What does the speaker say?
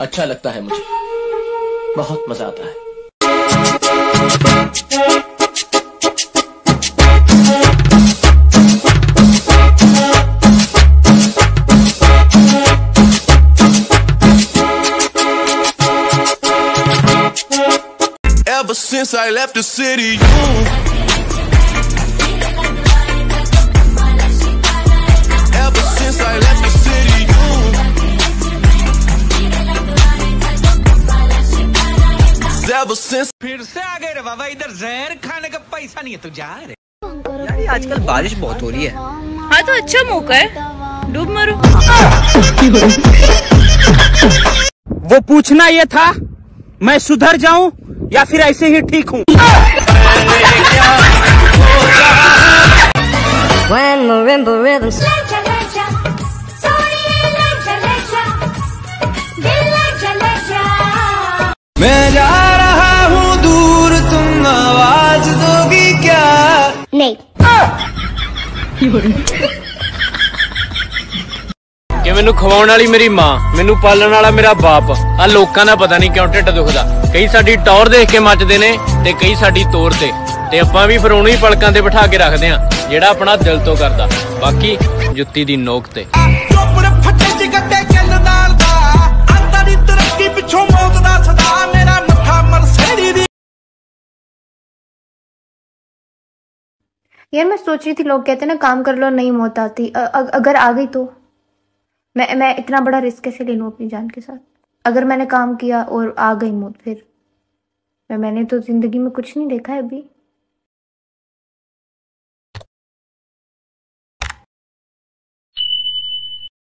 अच्छा लगता है मुझे बहुत मज़ा आता है Ever since I left the city, you. Ever since फिर से आ गए रे बाबा इधर जहर खाने का पैसा नहीं है तू जा रे। यार ये आजकल बारिश बहुत हो रही है। हाँ तो अच्छा मौका है। डूब मरो। वो पूछना ये था मैं सुधर जाऊँ या फिर ऐसे ही ठीक हूँ? When marimba rhythms नहीं ਕਿ ਮੈਨੂੰ ਖਵਾਉਣ ਵਾਲੀ ਮੇਰੀ ਮਾਂ, ਮੈਨੂੰ ਪਾਲਣ ਵਾਲਾ ਮੇਰਾ ਬਾਪ, ਆ ਲੋਕਾਂ ਦਾ ਪਤਾ ਨਹੀਂ ਕਿਉਂ ਢਿੱਡ ਦੁਖਦਾ। ਕਈ ਸਾਡੀ ਟੌਰ ਦੇਖ ਕੇ ਮੱਚਦੇ ਨੇ ਤੇ ਕਈ ਸਾਡੀ ਤੋਰ ਤੇ। ਤੇ ਆਪਾਂ ਵੀ ਫਿਰ ਉਹਨੂੰ ਹੀ ਪਲਕਾਂ ਤੇ ਬਿਠਾ ਕੇ ਰੱਖਦੇ ਆ ਜਿਹੜਾ ਆਪਣਾ ਦਿਲ ਤੋਂ ਕਰਦਾ। ਬਾਕੀ ਜੁੱਤੀ ਦੀ ਨੋਕ ਤੇ। यार, मैं सोच रही थी, लोग कहते हैं ना, काम कर लो, नहीं मौत आती। अगर आ गई तो? मैं मैं इतना बड़ा रिस्क कैसे ले लूँ अपनी जान के साथ? अगर मैंने काम किया और आ गई मौत फिर? मैंने तो ज़िंदगी में कुछ नहीं देखा है अभी।